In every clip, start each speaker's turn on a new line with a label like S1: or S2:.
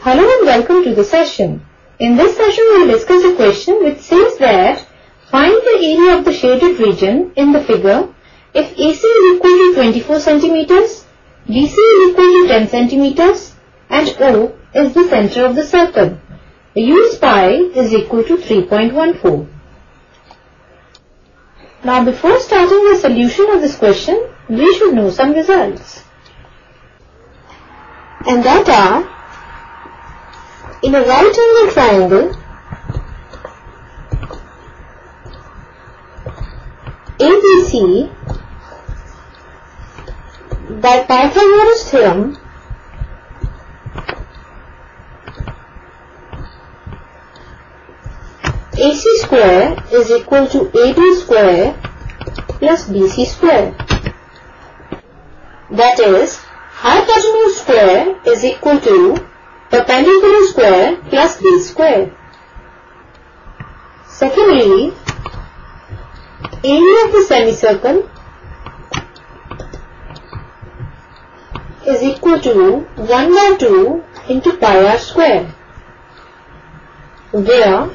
S1: Hello and welcome to the session. In this session we will discuss a question which says that find the area of the shaded region in the figure if AC is equal to 24 centimeters, BC is equal to 10 centimeters and O is the center of the circle. The Use pi is equal to 3.14. Now before starting the solution of this question, we should know some results. And that are in a right angle triangle, ABC by Pythagoras theorem AC square is equal to AB square plus BC square. That is, hypotenuse square is equal to perpendicular square plus base square. Secondly, area of the semicircle is equal to 1 by 2 into pi r square, where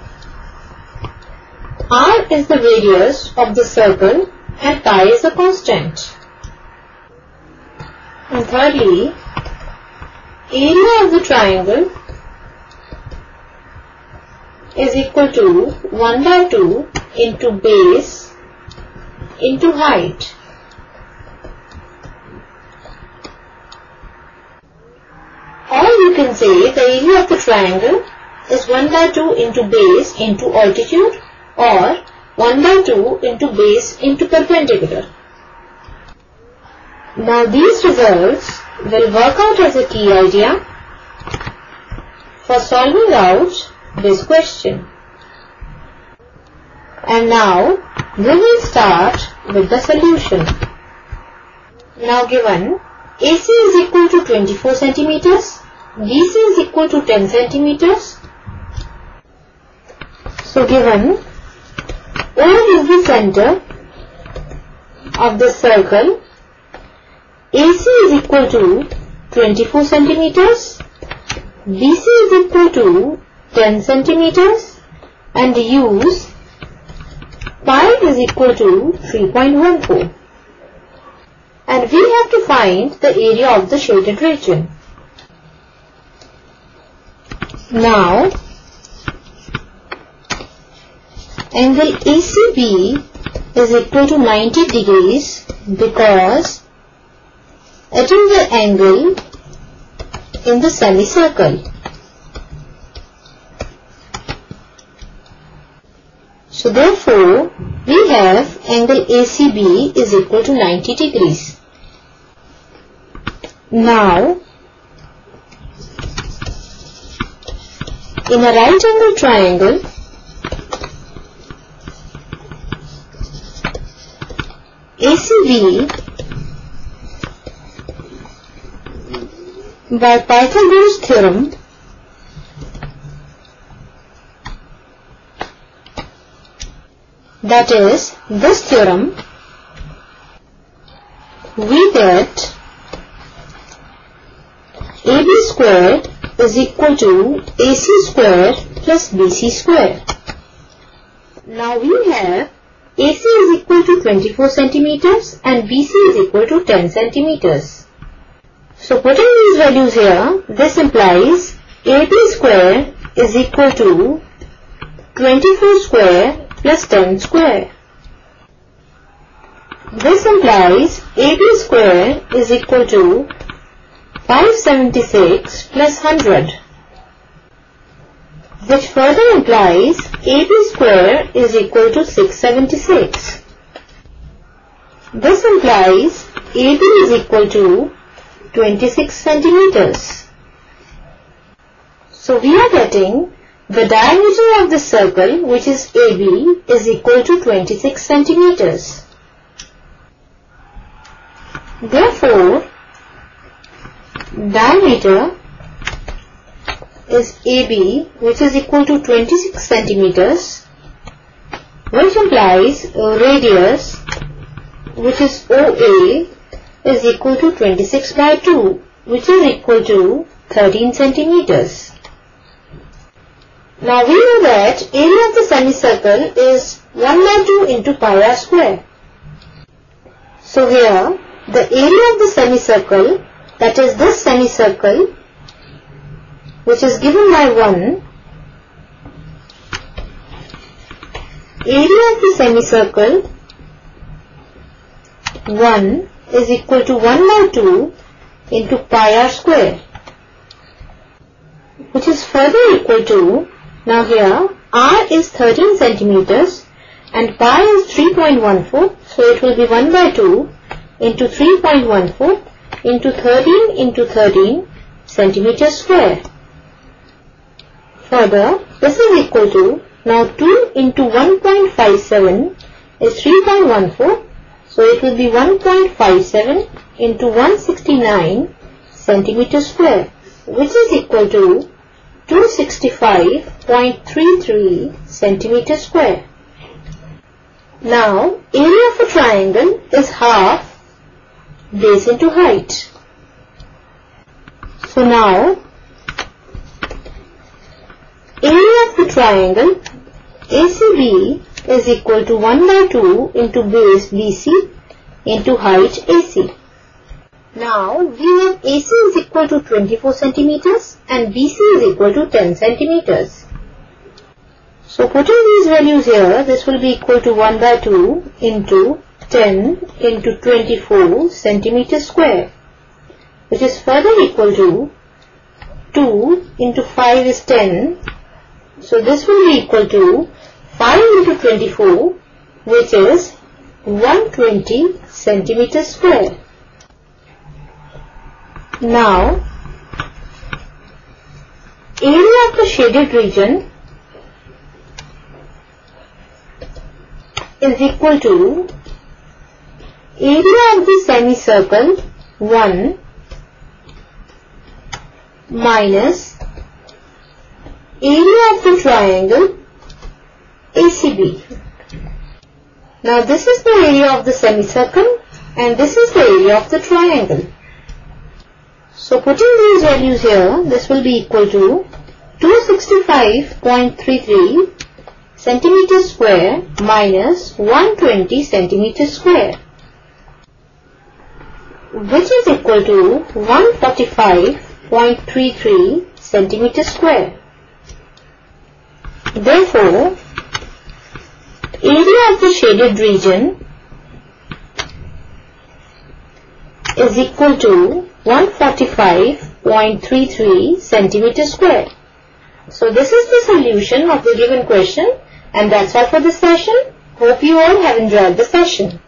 S1: r is the radius of the circle and pi is a constant. And thirdly, area of the triangle is equal to 1 by 2 into base into height. Or you can say the area of the triangle is 1 by 2 into base into altitude or 1 by 2 into base into perpendicular. Now these results will work out as a key idea for solving out this question. And now we will start with the solution. Now given AC is equal to 24 centimeters, BC is equal to 10 centimeters. So given O is the center of the circle AC is equal to 24 centimeters, BC is equal to 10 centimeters and use pi is equal to 3.14 and we have to find the area of the shaded region. Now angle ACB is equal to 90 degrees because is the angle in the semicircle. So therefore, we have angle ACB is equal to 90 degrees. Now, in a right angle triangle, ACB by Pythagoras theorem that is this theorem we get AB squared is equal to AC squared plus BC squared. Now we have AC is equal to 24 centimeters and BC is equal to 10 centimeters. So putting these values here, this implies AB square is equal to 24 square plus 10 square. This implies AB square is equal to 576 plus 100 which further implies AB square is equal to 676. This implies AB is equal to 26 centimeters. So we are getting the diameter of the circle which is AB is equal to 26 centimeters. Therefore, diameter is AB which is equal to 26 centimeters which implies radius which is OA is equal to 26 by 2 which is equal to 13 centimeters. Now we know that area of the semicircle is 1 by 2 into pi r square. So here the area of the semicircle that is this semicircle which is given by 1 area of the semicircle 1 is equal to 1 by 2 into pi r square which is further equal to now here r is 13 centimeters and pi is 3.14 so it will be 1 by 2 into 3.14 into 13 into 13 centimeters square. Further, this is equal to, now 2 into 1.57 is 3.14, so it will be 1.57 into 169 centimeters square, which is equal to 265.33 centimeters square. Now, area of a triangle is half base into height. So now, area of the triangle ACB is equal to 1 by 2 into base BC into height AC. Now, we have AC is equal to 24 centimeters and BC is equal to 10 centimeters. So putting these values here, this will be equal to 1 by 2 into 10 into 24 centimeters square which is further equal to 2 into 5 is 10 so this will be equal to 5 into 24 which is 120 centimeters square. Now area of the shaded region is equal to area of the semicircle 1 minus area of the triangle ACB. Now this is the area of the semicircle and this is the area of the triangle. So putting these values here, this will be equal to 265.33 centimeters square minus 120 centimeters square which is equal to 145.33 centimeters square. Therefore, area of the shaded region is equal to 145.33 centimeters square. So this is the solution of the given question and that's all for this session. Hope you all have enjoyed the session.